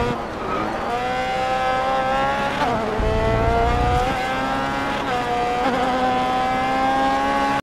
Oh.